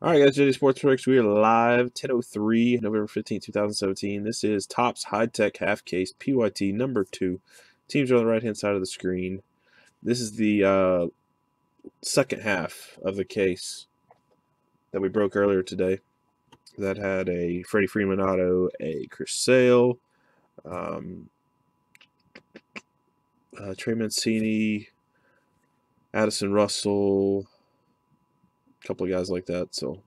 All right, guys, JJ's Sports Breaks. We are live 1003, November 15, 2017. This is Topps High Tek Half Case PYT number two. Teams are on the right hand side of the screen. This is the uh, second half of the case that we broke earlier today that had a Freddie Freeman auto, a Chris Sale, um, uh, Trey Mancini, Addison Russell, couple of guys like that. So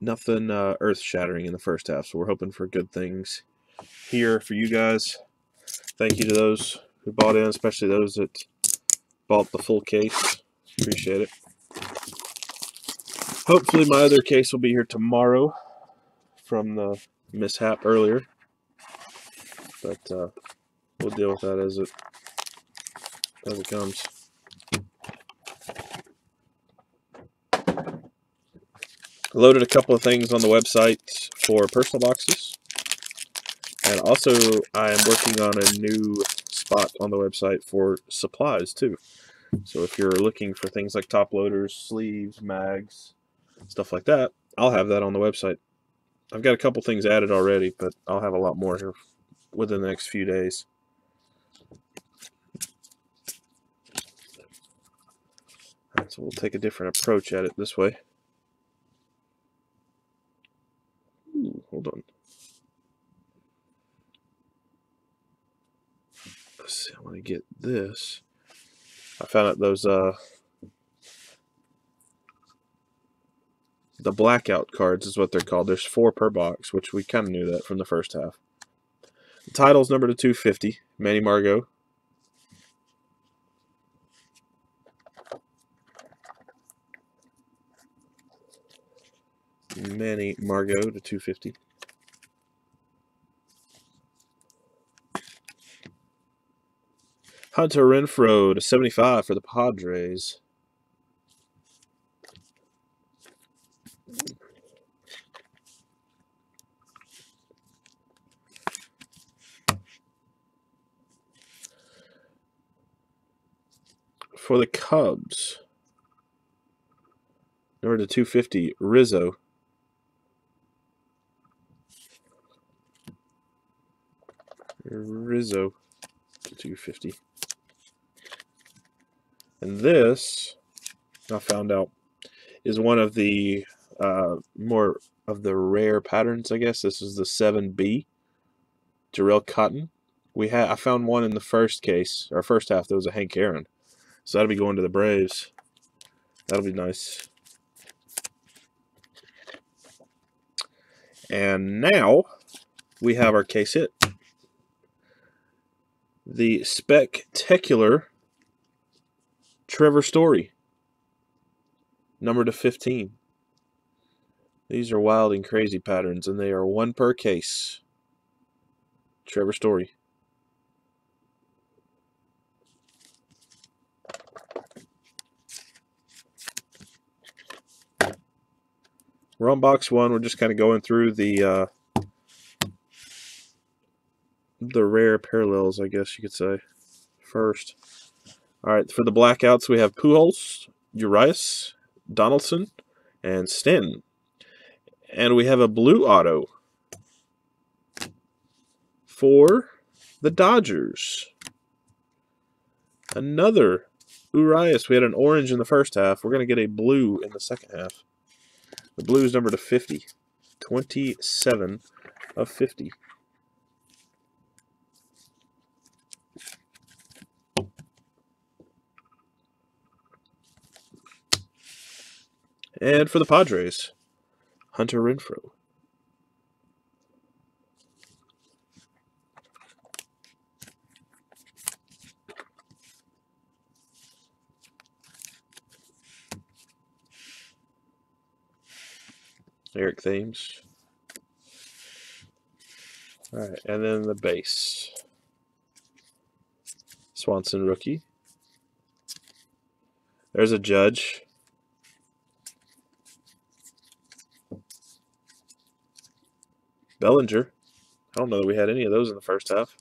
nothing uh, earth shattering in the first half. So we're hoping for good things here for you guys. Thank you to those who bought in, especially those that bought the full case. Appreciate it. Hopefully, my other case will be here tomorrow from the mishap earlier. But uh, we'll deal with that as it as it comes. Loaded a couple of things on the website for personal boxes. And also, I am working on a new spot on the website for supplies too. So if you're looking for things like top loaders, sleeves, mags, stuff like that, I'll have that on the website. I've got a couple things added already, but I'll have a lot more here within the next few days. So we'll take a different approach at it this way. Ooh, hold on. Let's see, I want to get this. I found out those uh the blackout cards is what they're called. There's four per box, which we kind of knew that from the first half. The title's number to 250, Manny Margot. Manny Margot to 250. Hunter Renfroe to 75 for the Padres. For the Cubs, number to 250, Rizzo. Rizzo to 250. And this, I found out, is one of the uh, more of the rare patterns, I guess. This is the 7B, Jharel Cotton. We had I found one in the first case, or first half, there was a Hank Aaron. So that'll be going to the Braves. That'll be nice. And now we have our case hit. The spectacular Trevor Story, number to 15. These are wild and crazy patterns, and they are one per case. Trevor Story. We're on box one. We're just kind of going through the uh, the rare parallels, I guess you could say, first. All right, for the blackouts, we have Pujols, Urias, Donaldson, and Stanton. And we have a blue auto for the Dodgers. Another Urias. We had an orange in the first half. We're going to get a blue in the second half. The blue is number to 50. 27 of 50. And for the Padres, Hunter Renfroe. Eric Thames. All right, and then the base. Swanson rookie. There's a judge. Bellinger. I don't know that we had any of those in the first half.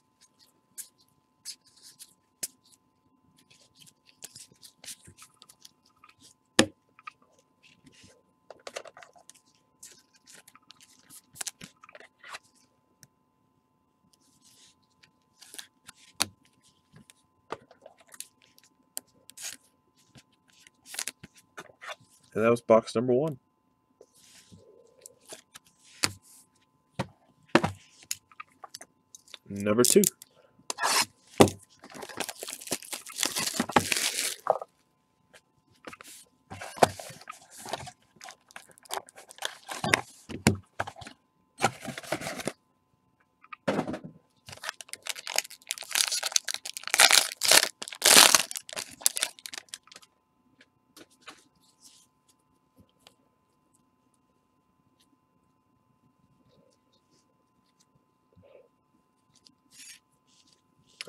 And that was box number one. Number two.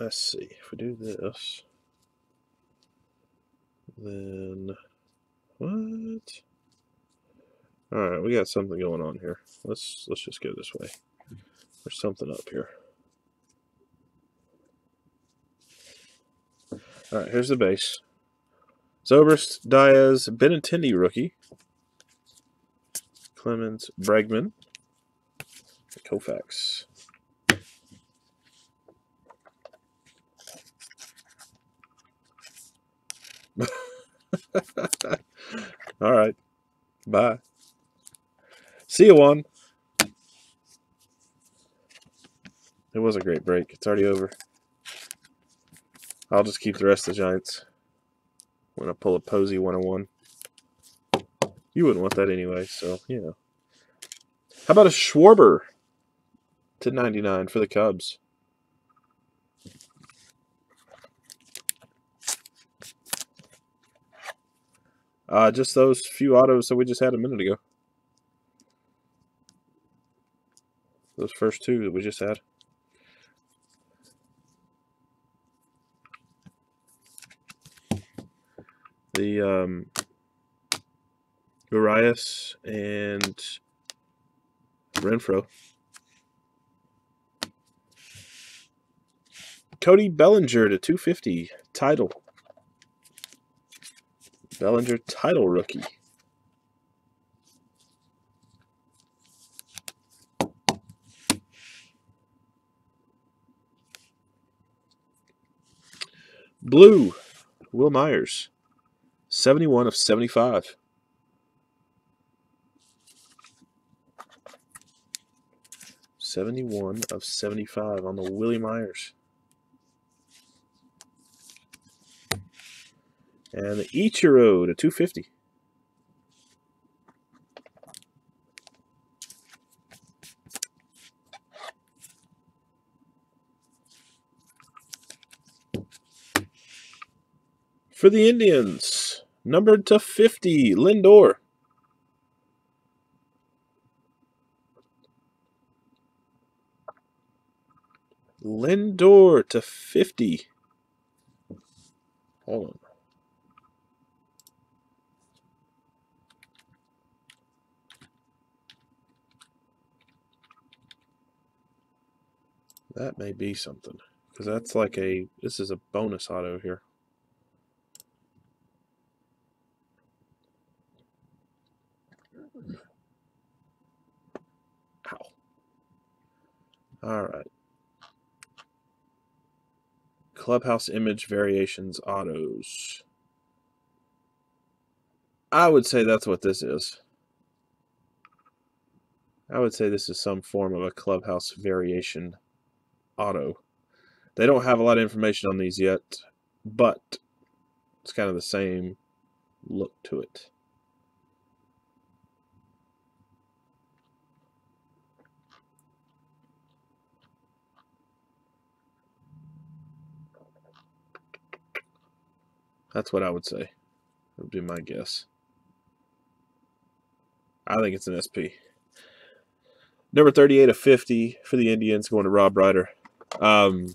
Let's see if we do this then what? All right we got something going on here. Let's let's just go this way. There's something up here. All right here's the base. Zobrist, Diaz, Benintendi rookie. Clemens, Bregman. Koufax All right. Bye. See you, one. It was a great break. It's already over. I'll just keep the rest of the Giants when I pull a Posey 101. You wouldn't want that anyway, so, you know. How about a Schwarber to 99 for the Cubs? Uh, just those few autos that we just had a minute ago. Those first two that we just had. The um, Urias and Renfroe. Cody Bellinger to 250 title. Bellinger title rookie. Blue, Wil Myers, 71 of 75. Seventy-one of seventy-five on the Willie Myers. And the Ichiro to 250. For the Indians, numbered to 50, Lindor. Lindor to 50. Hold on. That may be something. Because that's like a, this is a bonus auto here. Ow. All right. Clubhouse Image Variations Autos. I would say that's what this is. I would say this is some form of a clubhouse variation auto. They don't have a lot of information on these yet, but it's kind of the same look to it. That's what I would say. Would be my guess. I think it's an SP. Number 38 of 50 for the Indians going to Rob Ryder. Um,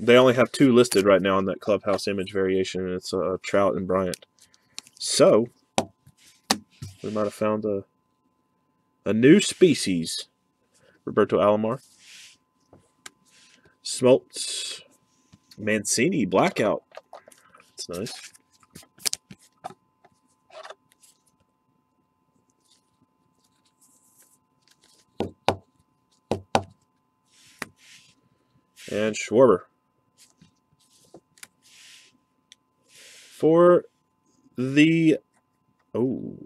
they only have two listed right now on that clubhouse image variation, and it's uh, Trout and Bryant. So, we might have found a, a new species. Roberto Alomar. Smoltz. Mancini Blackout. That's nice. And Schwarber. For the Oh.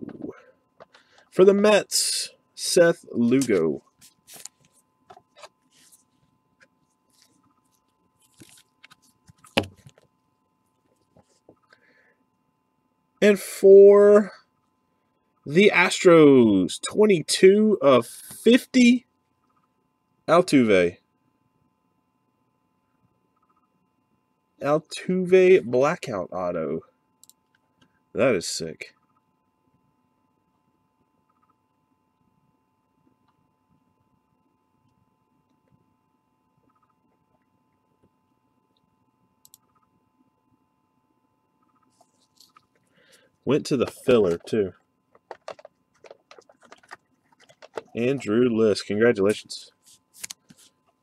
For the Mets, Seth Lugo. And for the Astros, 22 of 50, Altuve. Altuve blackout auto. That is sick. Went to the filler, too. Andrew List. Congratulations.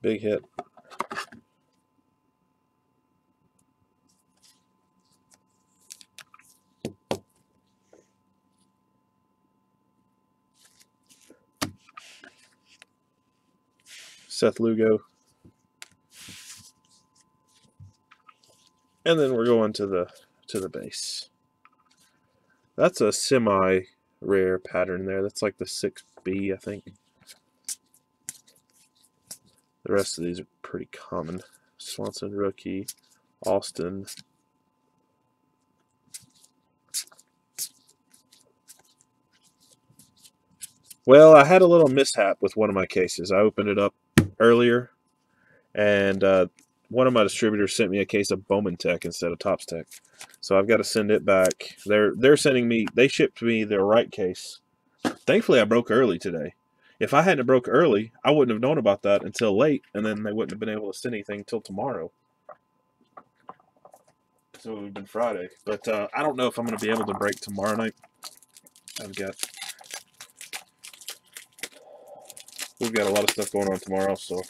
Big hit. Seth Lugo. And then we're going to the to the base. That's a semi rare pattern there. That's like the 6B, I think. The rest of these are pretty common. Swanson rookie, Austin. Well, I had a little mishap with one of my cases. I opened it up earlier, and uh, one of my distributors sent me a case of Bowman Tech instead of Topps Tech. So I've got to send it back. They're they're sending me they shipped me their right case. Thankfully I broke early today. If I hadn't broke early, I wouldn't have known about that until late, and then they wouldn't have been able to send anything until tomorrow. So it would have been Friday. But uh, I don't know if I'm going to be able to break tomorrow night. I've got we've got a lot of stuff going on tomorrow, so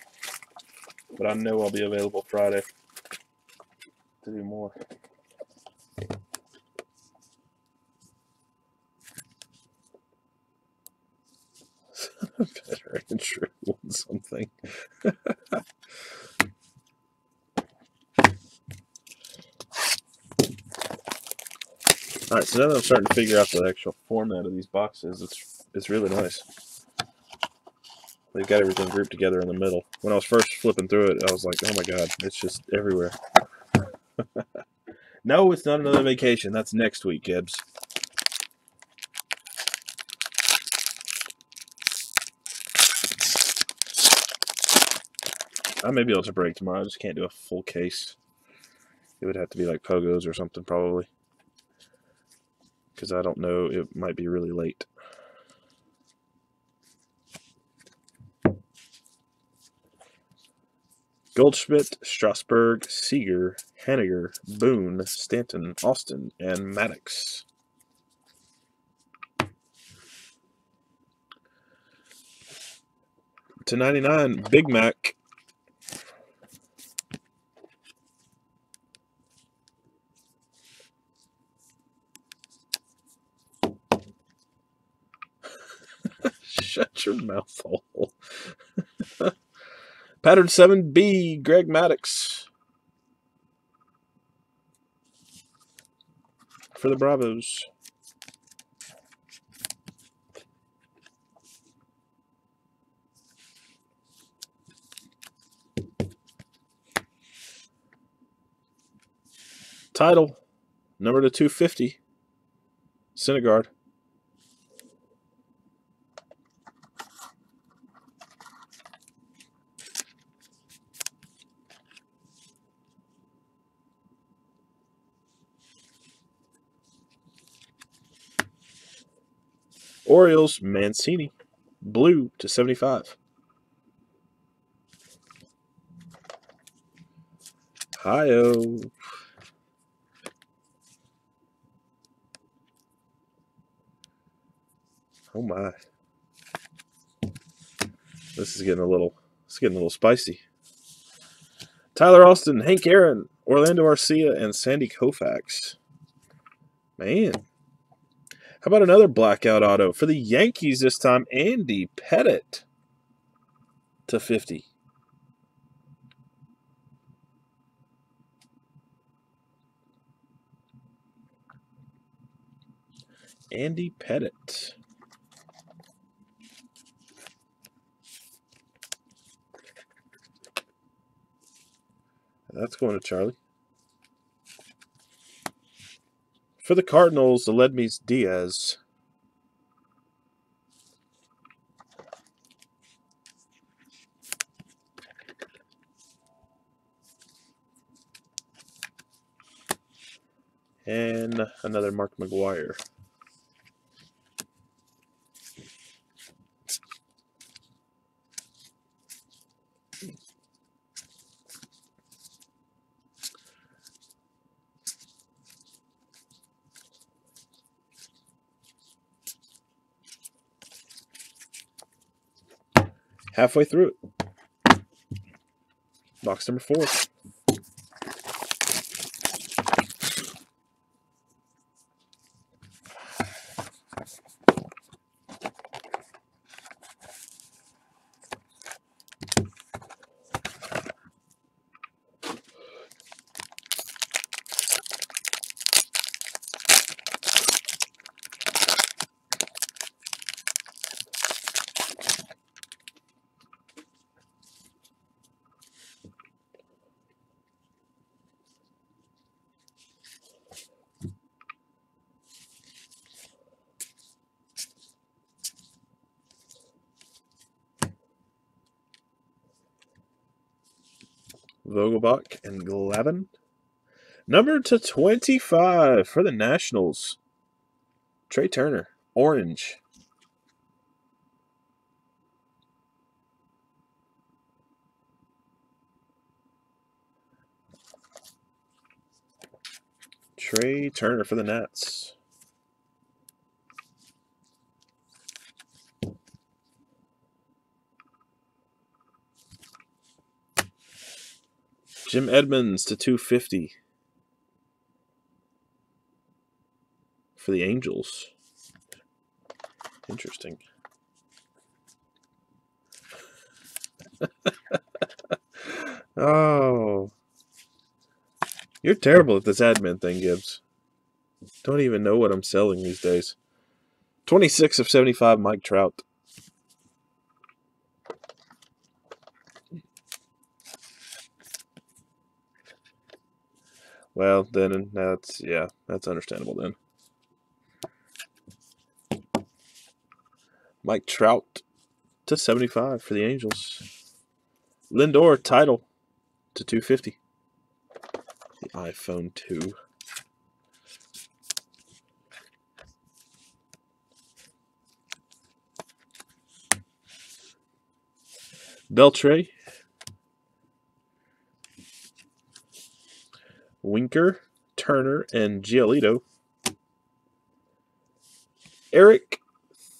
but I know I'll be available Friday to do more. Better intro something. Alright, so now that I'm starting to figure out the actual format of these boxes, it's it's really nice. They've got everything grouped together in the middle. When I was first flipping through it, I was like, oh my god, it's just everywhere. no, it's not another vacation. That's next week, Gibbs. I may be able to break tomorrow. I just can't do a full case. It would have to be like Pogos or something, probably. Because I don't know. It might be really late. Goldschmidt, Strasburg, Seager, Haniger, Boone, Stanton, Austin, and Maddux. To 99, Big Mac. Shut your mouth hole. Pattern 7B, Greg Maddux. For the Bravos. Title, number to 250, Syndergaard. Orioles, Mancini, blue to 75. Hi-oh. Oh my. This is getting a little it's getting a little spicy. Tyler Austin, Hank Aaron, Orlando Arcia, and Sandy Koufax. Man. How about another blackout auto for the Yankees this time? Andy Pettitte to 50. Andy Pettitte. That's going to Charlie. For the Cardinals, the Aledmys Diaz. And another Mark McGwire. Halfway through it. Box number four. Vogelbach and Glavine. Number to 25 for the Nationals. Trea Turner, orange. Trea Turner for the Nats. Jim Edmonds to 250 for the Angels. Interesting. oh. You're terrible at this admin thing, Gibbs. Don't even know what I'm selling these days. 26 of 75, Mike Trout. Well, then that's yeah, that's understandable then. Mike Trout to 75 for the Angels. Lindor title to 250. The iPhone 2. Beltre Winker, Turner, and Giolito. Eric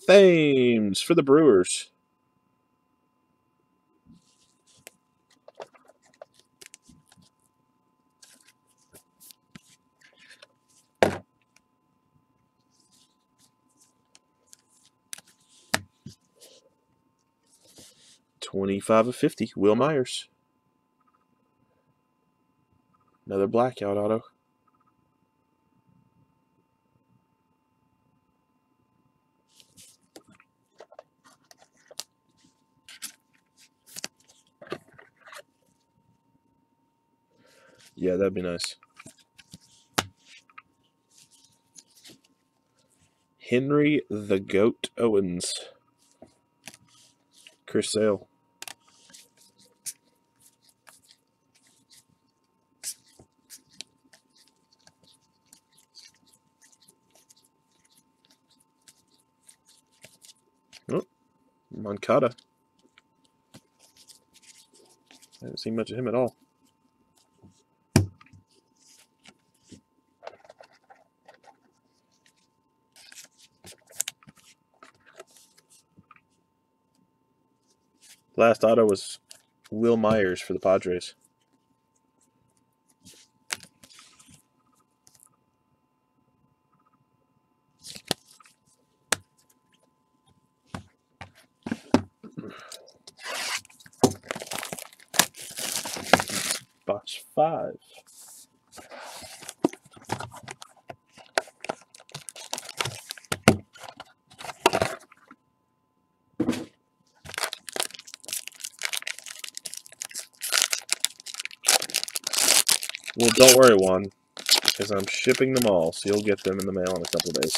Thames for the Brewers. Twenty-five of fifty. Wil Myers. Another blackout auto. Yeah, that'd be nice. Henry the Goat Owens. Chris Sale. Moncada. I haven't seen much of him at all. Last auto was Wil Myers for the Padres. Box five. Well, don't worry, one, because I'm shipping them all, so you'll get them in the mail in a couple days.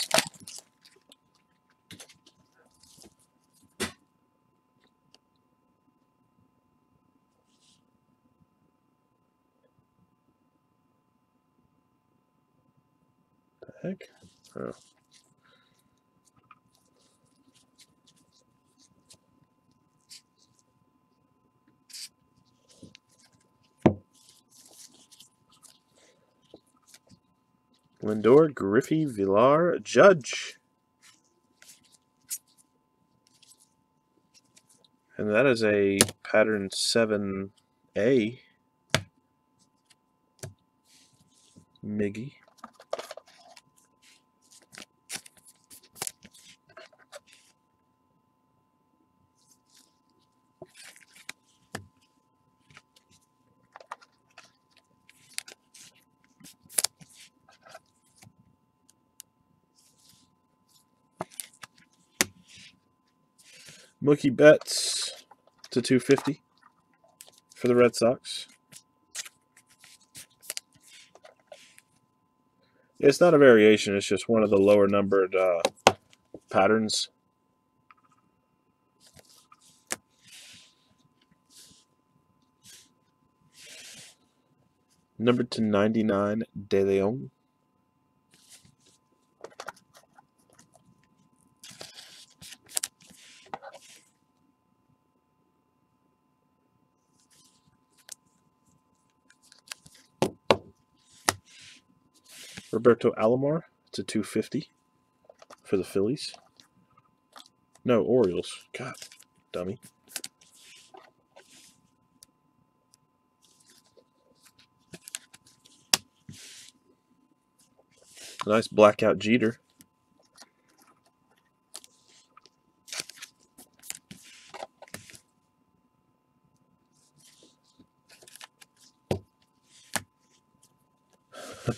The heck? Oh. Lindor, Griffey, Villar, Judge. And that is a pattern 7A. Miggy. Mookie Betts to 250 for the Red Sox. It's not a variation, it's just one of the lower numbered uh, patterns. Number to 99, De Leon. Roberto Alomar to 250 for the Phillies. No, Orioles. God, dummy. Nice blackout Jeter.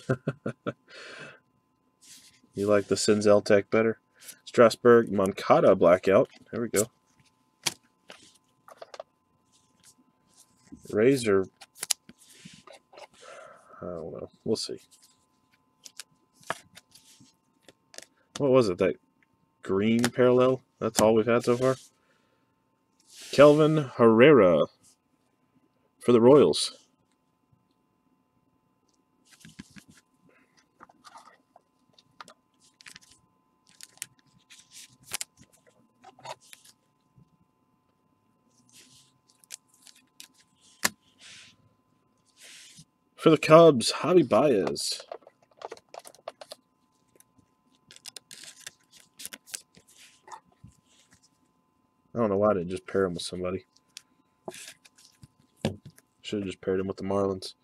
you like the Senzel Tech better? Strasburg Moncada blackout. There we go. Razor. I don't know. We'll see. What was it? That green parallel? That's all we've had so far? Kelvin Herrera for the Royals. For the Cubs, Javi Baez. I don't know why I didn't just pair him with somebody. Should have just paired him with the Marlins.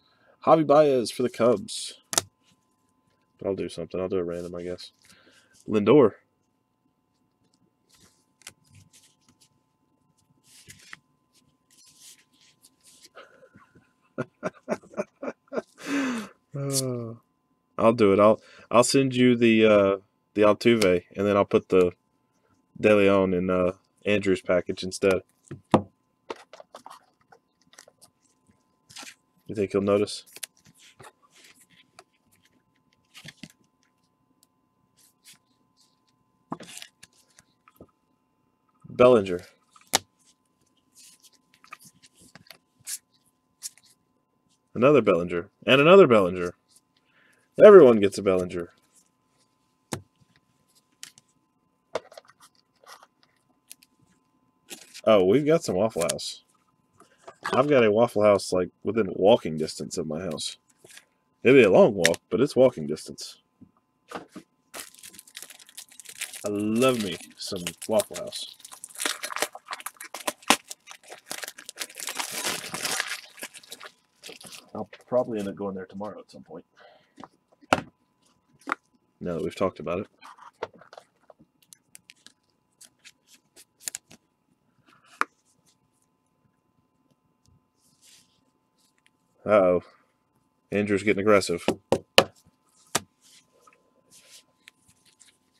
Javi Baez for the Cubs. But I'll do something. I'll do a random, I guess. Lindor. Uh, I'll do it. I'll I'll send you the uh, the Altuve, and then I'll put the De Leon in uh, Andrew's package instead. You think he'll notice? Bellinger. Another Bellinger. And another Bellinger. Everyone gets a Bellinger. Oh, we've got some Waffle House. I've got a Waffle House like within walking distance of my house. It'll be a long walk, but it's walking distance. I love me some Waffle House. I'll probably end up going there tomorrow at some point. Now that we've talked about it. Uh oh. Andrew's getting aggressive.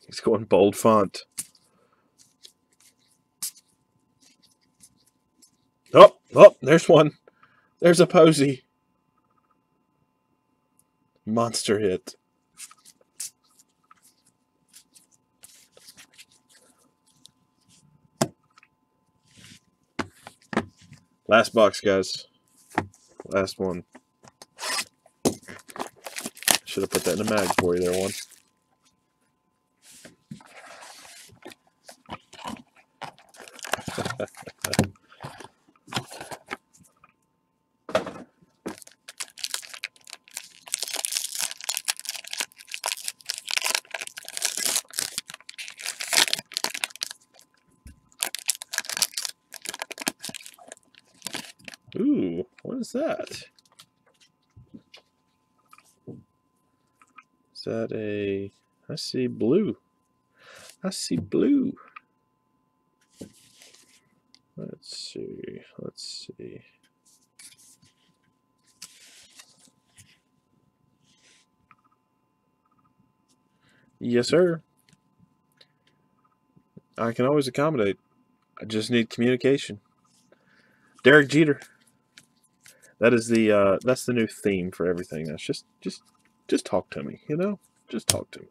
He's going bold font. Oh, oh, there's one. There's a Posey. Monster hit. Last box, guys. Last one. Should have put that in a mag for you there, one. Ooh, what is that? Is that a... I see blue. I see blue. Let's see. Let's see. Yes, sir. I can always accommodate. I just need communication. Derek Jeter. That is the uh, that's the new theme for everything. That's just just just talk to me, you know? Just talk to me.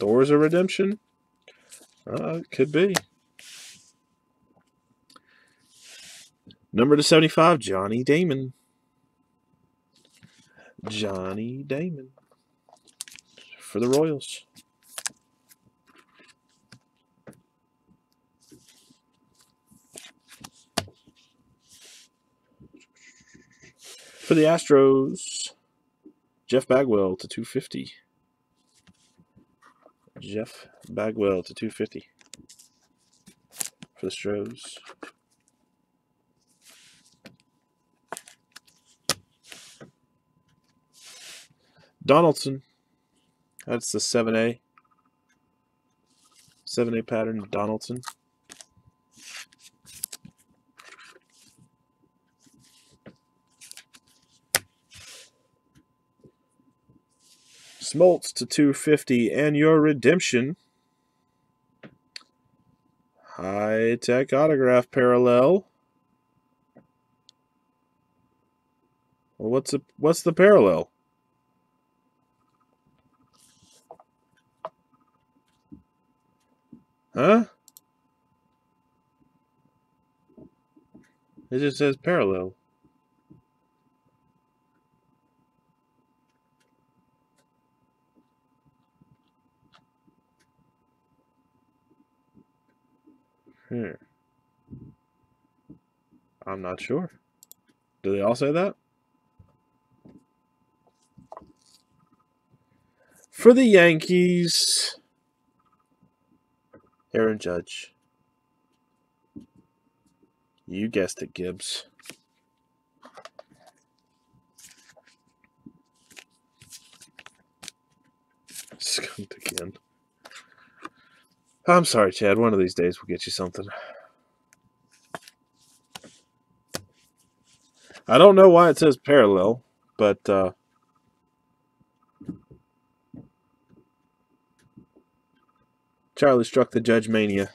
Doors of Redemption? Uh, could be. Number to 75, Johnny Damon. Johnny Damon for the Royals. For the Astros, Jeff Bagwell to 250. Jeff Bagwell to 250 for the Stros. Donaldson. That's the 7A. 7A pattern, Donaldson. Smoltz to 250 and your redemption. High Tek autograph parallel. Well, what's the what's the parallel? Huh? It just says parallel. Hmm. I'm not sure. Do they all say that? For the Yankees, Aaron Judge. You guessed it, Gibbs. Skunked again. I'm sorry, Chad. One of these days we'll get you something. I don't know why it says parallel, but uh, Charlie struck the Judge Mania.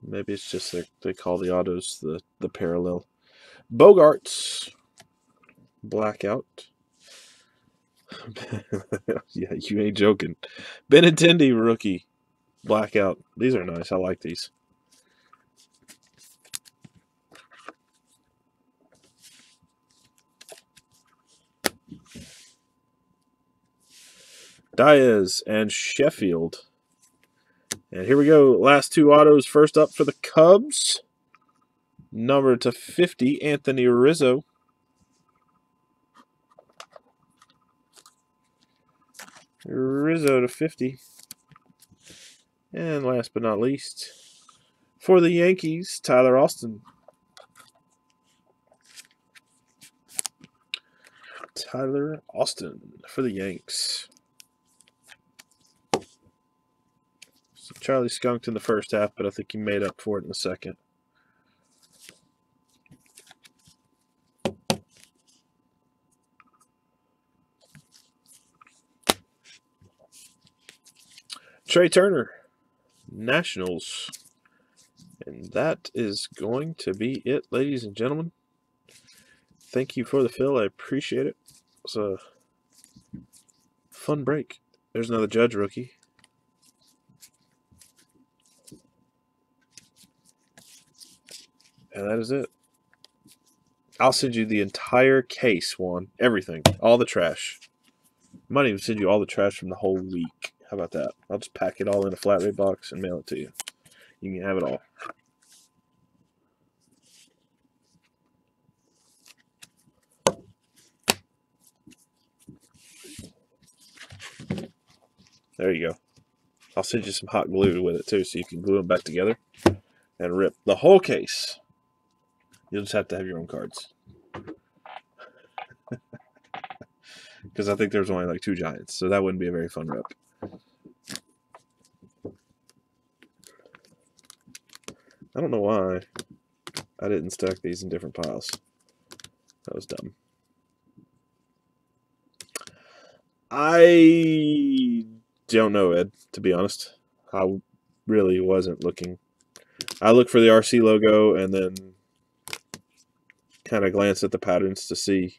Maybe it's just they, they call the autos the, the parallel. Bogaerts. Blackout. yeah, you ain't joking. Benintendi rookie. Blackout. These are nice. I like these. Diaz and Sheffield. And here we go. Last two autos. First up for the Cubs. Number to 50, Anthony Rizzo. Rizzo to 50. And last but not least, for the Yankees, Tyler Austin. Tyler Austin for the Yanks. Charlie skunked in the first half, but I think he made up for it in the second. Trea Turner, Nationals. And that is going to be it, ladies and gentlemen. Thank you for the fill. I appreciate it. It's a fun break. There's another Judge rookie. And that is it. I'll send you the entire case one, everything, all the trash. I might even send you all the trash from the whole week. How about that? I'll just pack it all in a flat rate box and mail it to you. You can have it all. There you go. I'll send you some hot glue with it too so you can glue them back together and rip the whole case. You'll just have to have your own cards. Because I think there's only like two giants, so that wouldn't be a very fun rep. I don't know why I didn't stack these in different piles. That was dumb. I don't know, Ed, to be honest. I really wasn't looking. I look for the RC logo and then kind of glance at the patterns to see,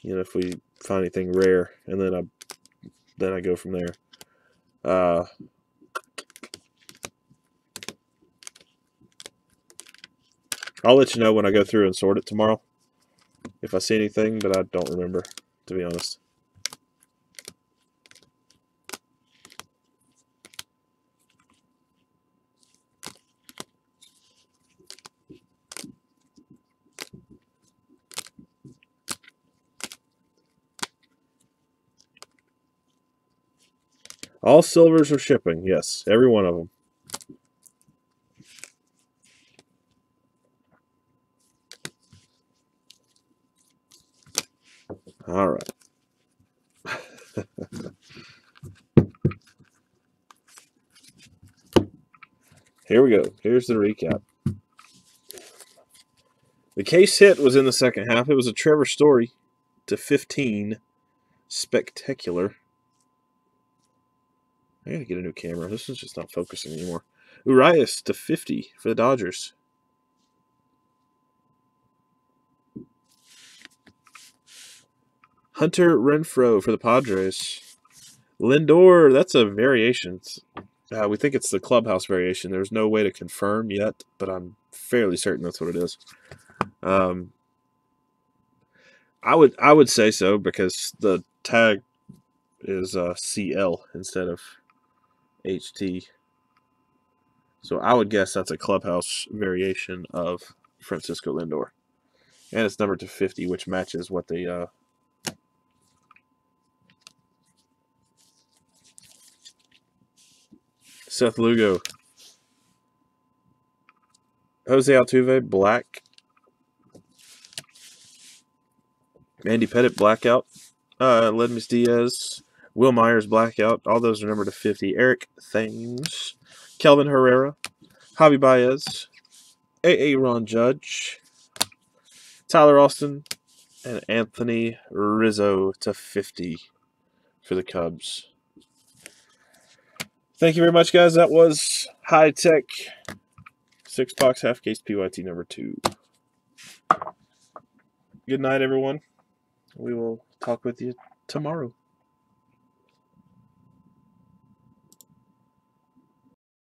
you know, if we find anything rare, and then I then I go from there. Uh, I'll let you know when I go through and sort it tomorrow if I see anything, but I don't remember, to be honest. All silvers are shipping, yes, every one of them. All right. Here we go. Here's the recap. The case hit was in the second half. It was a Trevor Story to 15. Spectacular. I gotta get a new camera. This is just not focusing anymore. Urias to 50 for the Dodgers. Hunter Renfroe for the Padres. Lindor, that's a variation. Uh, we think it's the clubhouse variation. There's no way to confirm yet, but I'm fairly certain that's what it is. Um, I would I would say so because the tag is uh, CL instead of HT. So I would guess that's a clubhouse variation of Francisco Lindor. And it's numbered to 50, which matches what the uh, Seth Lugo. Jose Altuve, black. Andy Pettitte, blackout. Uh, Aledmys Diaz, Wil Myers, blackout. All those are numbered to 50. Eric Thames, Kelvin Herrera, Javi Baez, A.A. Ron Judge, Tyler Austin, and Anthony Rizzo to 50 for the Cubs. Thank you very much, guys. That was High Tek six box half case PYT number two. Good night, everyone. We will talk with you tomorrow.